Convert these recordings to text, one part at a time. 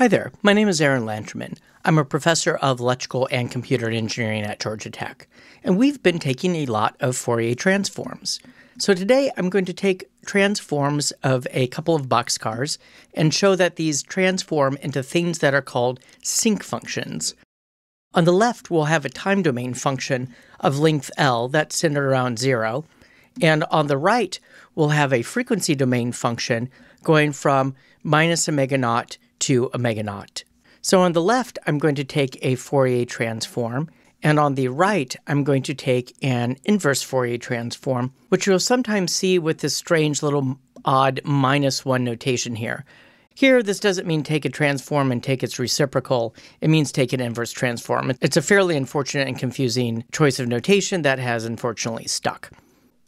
Hi there, my name is Aaron Lanterman. I'm a professor of electrical and computer engineering at Georgia Tech, and we've been taking a lot of Fourier transforms. So today I'm going to take transforms of a couple of boxcars and show that these transform into things that are called sinc functions. On the left, we'll have a time domain function of length L that's centered around zero, and on the right, we'll have a frequency domain function going from minus omega naught to omega naught. So on the left, I'm going to take a Fourier transform, and on the right, I'm going to take an inverse Fourier transform, which you'll sometimes see with this strange little odd minus one notation here. Here, this doesn't mean take a transform and take its reciprocal. It means take an inverse transform. It's a fairly unfortunate and confusing choice of notation that has unfortunately stuck.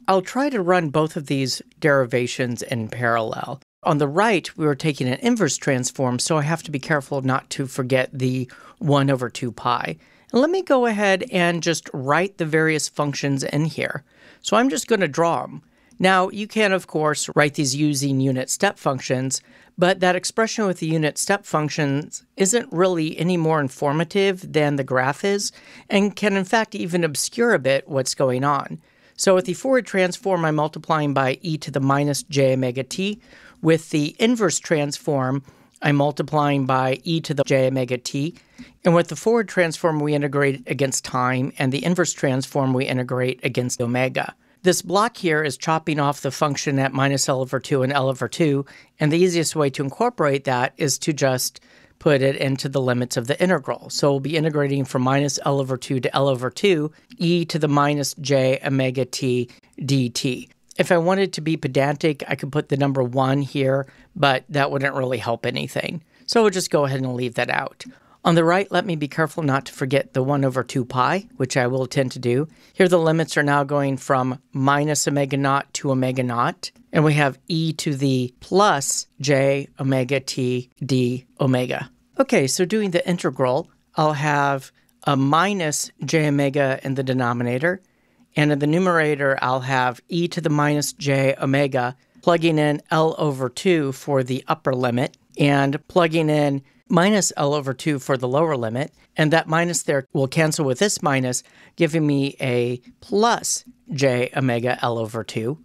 I'll try to run both of these derivations in parallel. On the right, we were taking an inverse transform, so I have to be careful not to forget the 1 over 2 pi. And let me go ahead and just write the various functions in here. So I'm just going to draw them. Now, you can, of course, write these using unit step functions, but that expression with the unit step functions isn't really any more informative than the graph is, and can in fact even obscure a bit what's going on. So with the forward transform, I'm multiplying by e to the minus j omega t, with the inverse transform, I'm multiplying by e to the j omega t. And with the forward transform, we integrate against time, and the inverse transform, we integrate against omega. This block here is chopping off the function at minus L over 2 and L over 2, and the easiest way to incorporate that is to just put it into the limits of the integral. So we'll be integrating from minus L over 2 to L over 2, e to the minus j omega t dt. If I wanted to be pedantic, I could put the number one here, but that wouldn't really help anything. So we'll just go ahead and leave that out. On the right, let me be careful not to forget the 1 over 2 pi, which I will tend to do. Here the limits are now going from minus omega naught to omega naught, and we have e to the plus j omega t d omega. Okay, so doing the integral, I'll have a minus j omega in the denominator, and in the numerator, I'll have e to the minus j omega, plugging in L over 2 for the upper limit, and plugging in minus L over 2 for the lower limit. And that minus there will cancel with this minus, giving me a plus j omega L over 2.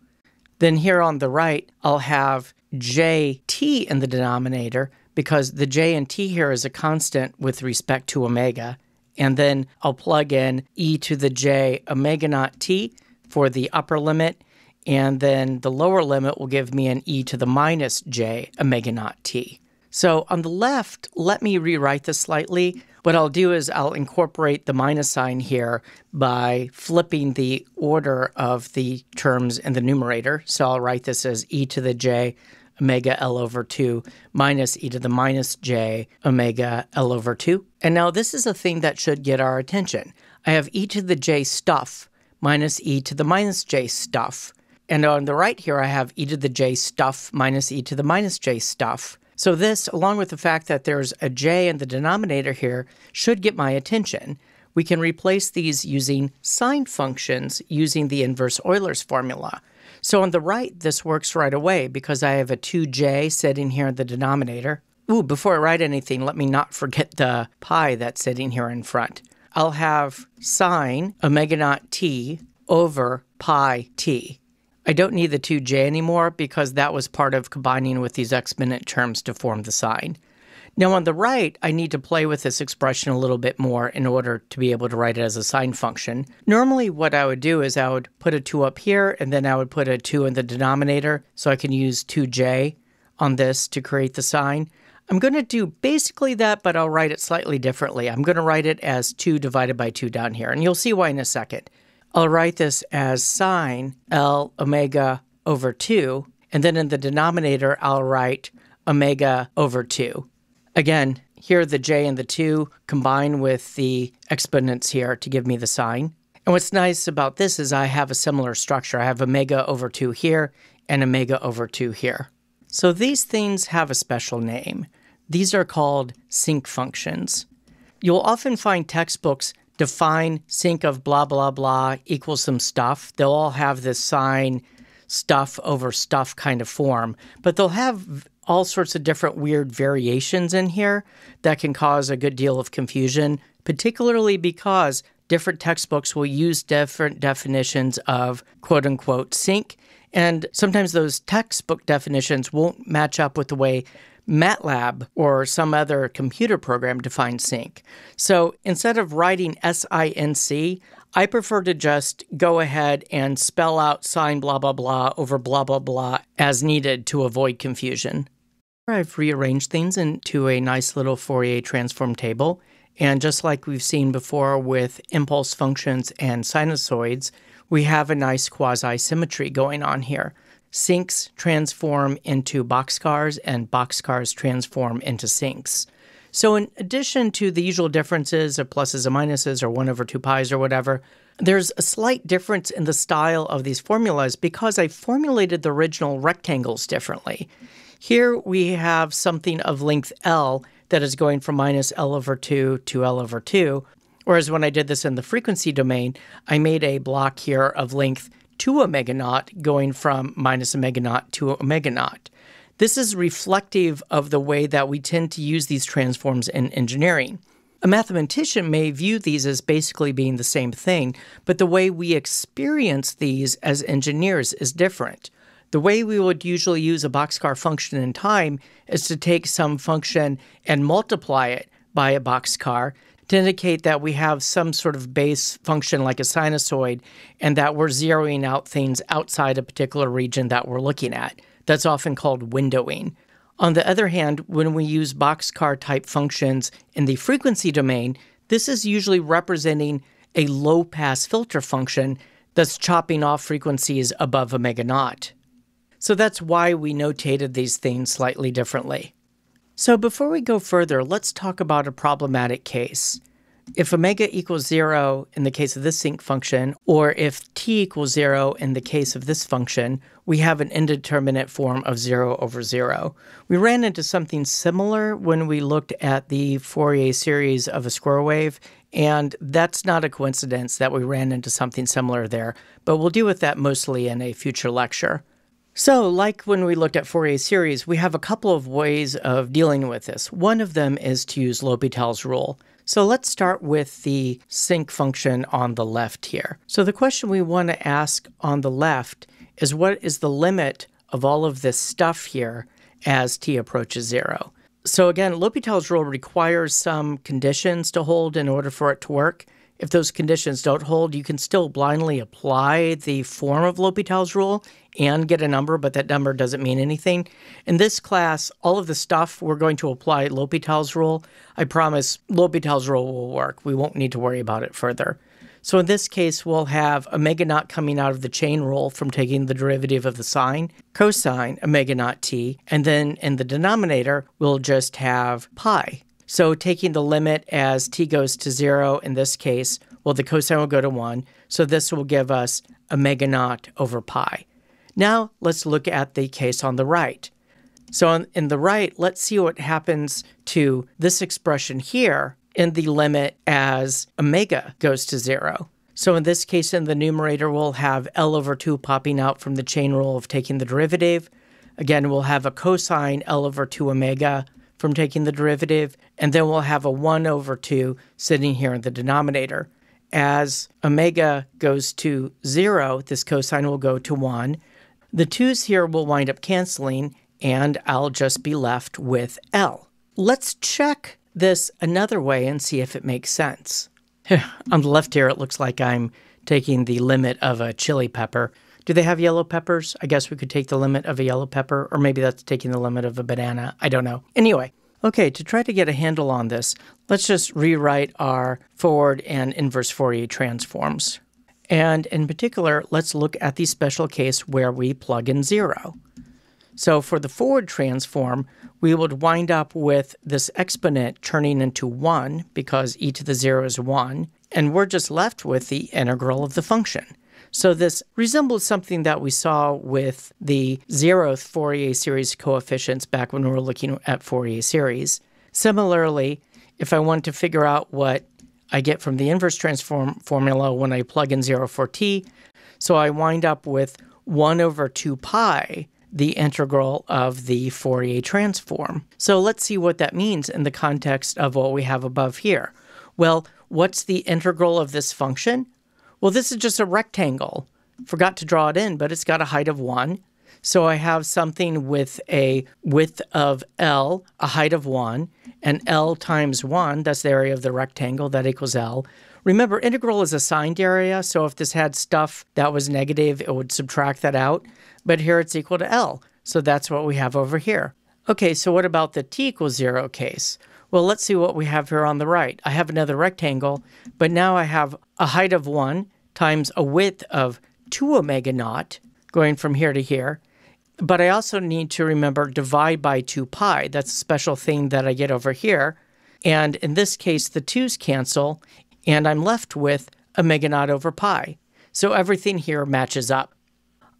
Then here on the right, I'll have jt in the denominator because the j and t here is a constant with respect to omega and then I'll plug in e to the j omega naught t for the upper limit, and then the lower limit will give me an e to the minus j omega naught t. So on the left, let me rewrite this slightly. What I'll do is I'll incorporate the minus sign here by flipping the order of the terms in the numerator. So I'll write this as e to the j omega L over 2 minus e to the minus j omega L over 2. And now this is a thing that should get our attention. I have e to the j stuff minus e to the minus j stuff. And on the right here, I have e to the j stuff minus e to the minus j stuff. So this, along with the fact that there's a j in the denominator here, should get my attention. We can replace these using sine functions using the inverse Euler's formula. So on the right, this works right away because I have a 2j sitting here in the denominator. Ooh, before I write anything, let me not forget the pi that's sitting here in front. I'll have sine omega naught t over pi t. I don't need the 2j anymore because that was part of combining with these exponent terms to form the sine. Now on the right, I need to play with this expression a little bit more in order to be able to write it as a sine function. Normally what I would do is I would put a 2 up here and then I would put a 2 in the denominator so I can use 2j on this to create the sine. I'm going to do basically that, but I'll write it slightly differently. I'm going to write it as 2 divided by 2 down here, and you'll see why in a second. I'll write this as sine L omega over 2, and then in the denominator, I'll write omega over 2. Again, here the j and the 2 combine with the exponents here to give me the sine. And what's nice about this is I have a similar structure. I have omega over 2 here and omega over 2 here. So these things have a special name. These are called sinc functions. You'll often find textbooks define sinc of blah, blah, blah equals some stuff. They'll all have this sine stuff over stuff kind of form, but they'll have all sorts of different weird variations in here that can cause a good deal of confusion, particularly because different textbooks will use different definitions of quote unquote sinc. And sometimes those textbook definitions won't match up with the way MATLAB or some other computer program defines sinc. So instead of writing S I N C, I prefer to just go ahead and spell out sine blah blah blah over blah blah blah as needed to avoid confusion. I've rearranged things into a nice little Fourier transform table. And just like we've seen before with impulse functions and sinusoids, we have a nice quasi symmetry going on here. Sincs transform into boxcars, and boxcars transform into sincs. So, in addition to the usual differences of pluses and minuses, or 1 over 2 pi's, or whatever, there's a slight difference in the style of these formulas because I formulated the original rectangles differently. Here we have something of length L that is going from minus L over 2 to L over 2. Whereas when I did this in the frequency domain, I made a block here of length 2 omega naught going from minus omega naught to omega naught. This is reflective of the way that we tend to use these transforms in engineering. A mathematician may view these as basically being the same thing, but the way we experience these as engineers is different. The way we would usually use a boxcar function in time is to take some function and multiply it by a boxcar to indicate that we have some sort of base function like a sinusoid and that we're zeroing out things outside a particular region that we're looking at. That's often called windowing. On the other hand, when we use boxcar type functions in the frequency domain, this is usually representing a low pass filter function that's chopping off frequencies above omega naught. So that's why we notated these things slightly differently. So before we go further, let's talk about a problematic case. If omega equals zero in the case of this sinc function, or if t equals zero in the case of this function, we have an indeterminate form of zero over zero. We ran into something similar when we looked at the Fourier series of a square wave, and that's not a coincidence that we ran into something similar there, but we'll deal with that mostly in a future lecture. So, like when we looked at Fourier series, we have a couple of ways of dealing with this. One of them is to use L'Hopital's rule. So let's start with the sinc function on the left here. So the question we want to ask on the left is what is the limit of all of this stuff here as t approaches zero? So again, L'Hopital's rule requires some conditions to hold in order for it to work. If those conditions don't hold, you can still blindly apply the form of L'Hopital's rule and get a number, but that number doesn't mean anything. In this class, all of the stuff we're going to apply L'Hopital's rule. I promise L'Hopital's rule will work. We won't need to worry about it further. So in this case, we'll have omega naught coming out of the chain rule from taking the derivative of the sine, cosine omega naught t, and then in the denominator, we'll just have pi. So taking the limit as t goes to 0 in this case, well, the cosine will go to 1. So this will give us omega naught over pi. Now let's look at the case on the right. So on, in the right, let's see what happens to this expression here in the limit as omega goes to 0. So in this case, in the numerator, we'll have L over 2 popping out from the chain rule of taking the derivative. Again, we'll have a cosine L over 2 omega from taking the derivative, and then we'll have a 1 over 2 sitting here in the denominator. As omega goes to 0, this cosine will go to 1. The 2's here will wind up canceling, and I'll just be left with L. Let's check this another way and see if it makes sense. On the left here, it looks like I'm taking the limit of a chili pepper do they have yellow peppers? I guess we could take the limit of a yellow pepper, or maybe that's taking the limit of a banana. I don't know. Anyway, okay, to try to get a handle on this, let's just rewrite our forward and inverse Fourier transforms. And in particular, let's look at the special case where we plug in zero. So for the forward transform, we would wind up with this exponent turning into 1 because e to the 0 is 1, and we're just left with the integral of the function. So this resembles something that we saw with the zeroth Fourier series coefficients back when we were looking at Fourier series. Similarly, if I want to figure out what I get from the inverse transform formula when I plug in 0 for t, so I wind up with 1 over 2 pi the integral of the Fourier transform. So let's see what that means in the context of what we have above here. Well, what's the integral of this function? Well, this is just a rectangle. Forgot to draw it in, but it's got a height of 1. So I have something with a width of L, a height of 1, and L times 1, that's the area of the rectangle, that equals L. Remember, integral is a signed area, so if this had stuff that was negative, it would subtract that out. But here it's equal to L, so that's what we have over here. Okay, so what about the t equals 0 case? Well, let's see what we have here on the right. I have another rectangle, but now I have a height of 1 times a width of 2 omega naught going from here to here. But I also need to remember divide by 2 pi. That's a special thing that I get over here. And in this case, the 2's cancel, and I'm left with omega naught over pi. So everything here matches up.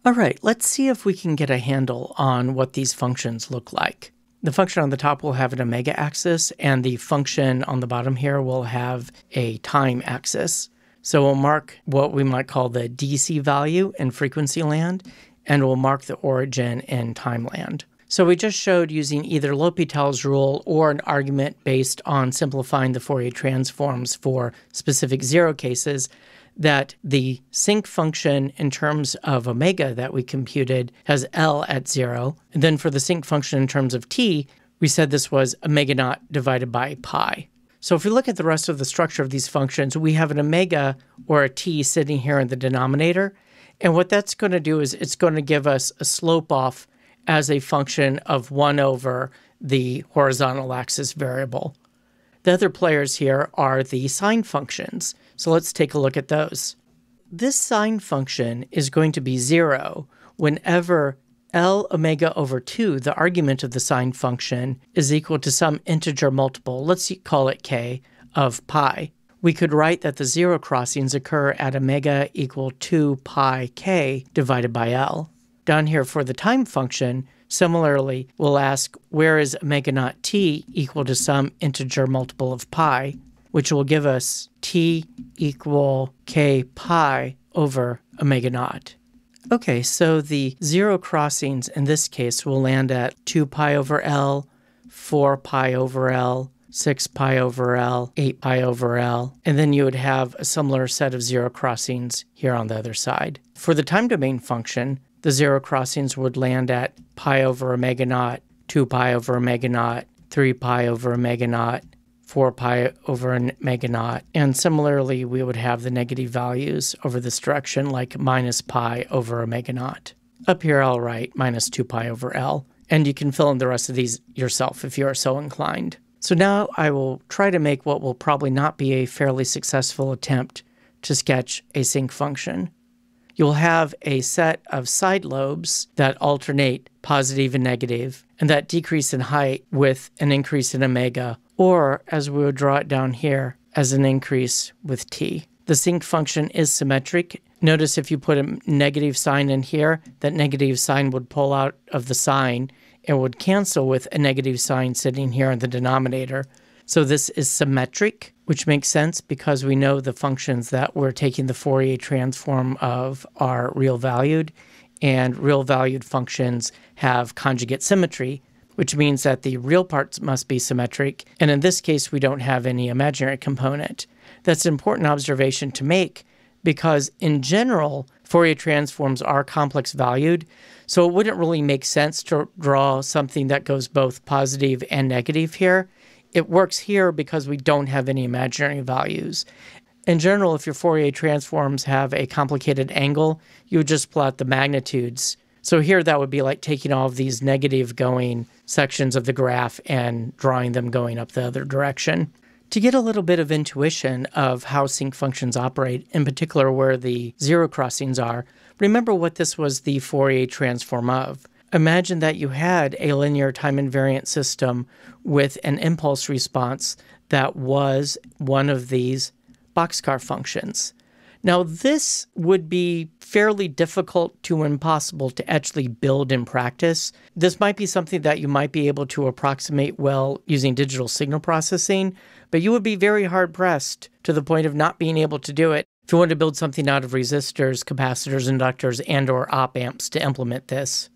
All right, let's see if we can get a handle on what these functions look like. The function on the top will have an omega axis, and the function on the bottom here will have a time axis. So we'll mark what we might call the DC value in frequency land, and we'll mark the origin in time land. So we just showed using either L'Hopital's rule or an argument based on simplifying the Fourier transforms for specific zero cases that the sinc function in terms of omega that we computed has L at zero. And then for the sinc function in terms of t, we said this was omega naught divided by pi. So if we look at the rest of the structure of these functions, we have an omega or a t sitting here in the denominator. And what that's going to do is it's going to give us a slope off as a function of 1 over the horizontal axis variable. The other players here are the sine functions. So let's take a look at those. This sine function is going to be 0 whenever L omega over 2, the argument of the sine function, is equal to some integer multiple, let's call it k, of pi. We could write that the zero crossings occur at omega equal 2 pi k divided by L. Down here for the time function, similarly, we'll ask where is omega naught t equal to some integer multiple of pi, which will give us t equal k pi over omega naught. Okay, so the zero crossings in this case will land at 2 pi over L, 4 pi over L, 6 pi over L, 8 pi over L, and then you would have a similar set of zero crossings here on the other side. For the time domain function, the zero crossings would land at pi over omega naught, 2 pi over omega naught, 3 pi over omega naught, 4 pi over omega naught. And similarly, we would have the negative values over this direction, like minus pi over omega naught. Up here, I'll write minus 2 pi over L. And you can fill in the rest of these yourself if you are so inclined. So now I will try to make what will probably not be a fairly successful attempt to sketch a sinc function you'll have a set of side lobes that alternate positive and negative, and that decrease in height with an increase in omega, or as we would draw it down here, as an increase with t. The sinc function is symmetric. Notice if you put a negative sign in here, that negative sine would pull out of the sign and would cancel with a negative sign sitting here in the denominator. So this is symmetric, which makes sense because we know the functions that we're taking the Fourier transform of are real valued, and real valued functions have conjugate symmetry, which means that the real parts must be symmetric. And in this case, we don't have any imaginary component. That's an important observation to make because, in general, Fourier transforms are complex valued. So it wouldn't really make sense to draw something that goes both positive and negative here it works here because we don't have any imaginary values. In general, if your Fourier transforms have a complicated angle, you would just plot the magnitudes. So here that would be like taking all of these negative going sections of the graph and drawing them going up the other direction. To get a little bit of intuition of how sinc functions operate, in particular where the zero crossings are, remember what this was the Fourier transform of. Imagine that you had a linear time invariant system with an impulse response that was one of these boxcar functions. Now, this would be fairly difficult to impossible to actually build in practice. This might be something that you might be able to approximate well using digital signal processing, but you would be very hard pressed to the point of not being able to do it if you wanted to build something out of resistors, capacitors, inductors, and or op amps to implement this.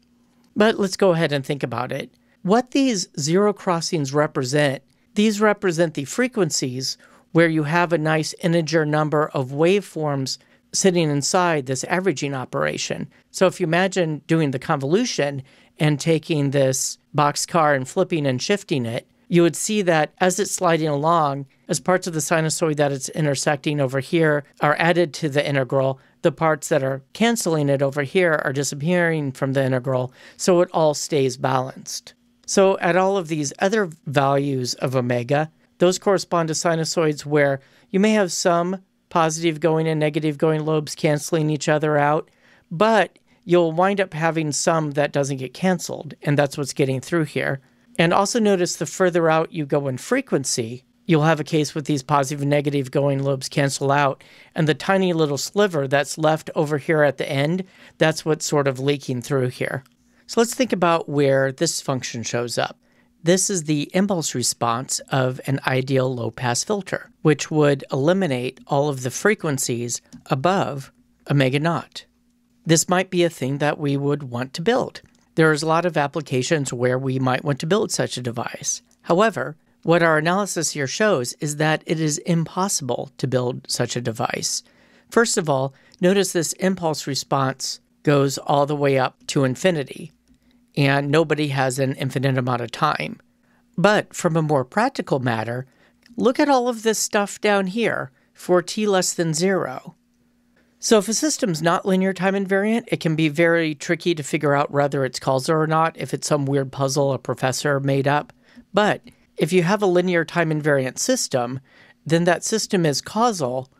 But let's go ahead and think about it. What these zero crossings represent, these represent the frequencies where you have a nice integer number of waveforms sitting inside this averaging operation. So if you imagine doing the convolution and taking this boxcar and flipping and shifting it, you would see that as it's sliding along, as parts of the sinusoid that it's intersecting over here are added to the integral, the parts that are canceling it over here are disappearing from the integral, so it all stays balanced. So at all of these other values of omega, those correspond to sinusoids where you may have some positive going and negative going lobes canceling each other out, but you'll wind up having some that doesn't get canceled, and that's what's getting through here. And also notice the further out you go in frequency, you'll have a case with these positive and negative going lobes cancel out, and the tiny little sliver that's left over here at the end, that's what's sort of leaking through here. So let's think about where this function shows up. This is the impulse response of an ideal low pass filter, which would eliminate all of the frequencies above omega naught. This might be a thing that we would want to build. There's a lot of applications where we might want to build such a device. However, what our analysis here shows is that it is impossible to build such a device. First of all, notice this impulse response goes all the way up to infinity, and nobody has an infinite amount of time. But from a more practical matter, look at all of this stuff down here for t less than zero. So, if a system's not linear time invariant, it can be very tricky to figure out whether it's causal or not if it's some weird puzzle a professor made up. But if you have a linear time invariant system, then that system is causal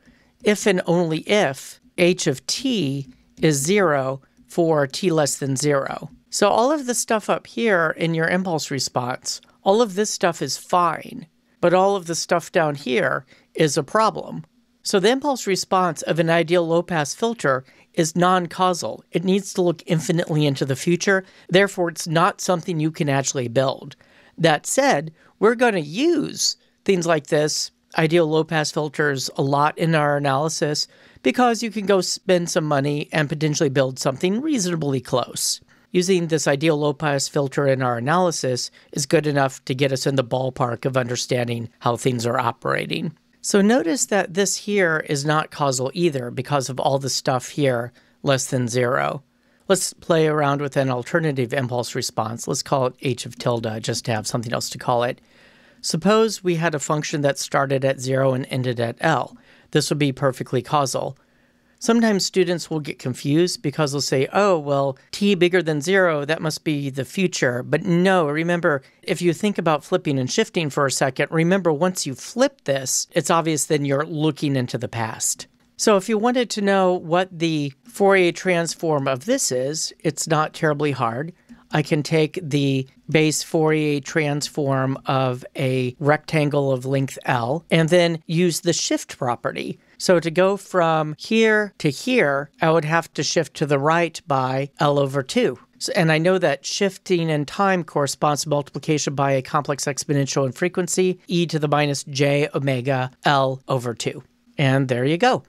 if and only if h of t is zero for t less than zero. So, all of the stuff up here in your impulse response, all of this stuff is fine, but all of the stuff down here is a problem. So the impulse response of an ideal low pass filter is non causal. It needs to look infinitely into the future. Therefore, it's not something you can actually build. That said, we're going to use things like this, ideal low pass filters, a lot in our analysis because you can go spend some money and potentially build something reasonably close. Using this ideal low pass filter in our analysis is good enough to get us in the ballpark of understanding how things are operating. So notice that this here is not causal either because of all the stuff here less than zero. Let's play around with an alternative impulse response. Let's call it h of tilde just to have something else to call it. Suppose we had a function that started at zero and ended at L. This would be perfectly causal. Sometimes students will get confused because they'll say, oh, well, t bigger than zero, that must be the future. But no, remember, if you think about flipping and shifting for a second, remember once you flip this, it's obvious then you're looking into the past. So if you wanted to know what the Fourier transform of this is, it's not terribly hard. I can take the base Fourier transform of a rectangle of length L and then use the shift property. So to go from here to here, I would have to shift to the right by L over 2. And I know that shifting in time corresponds to multiplication by a complex exponential in frequency, e to the minus j omega L over 2. And there you go.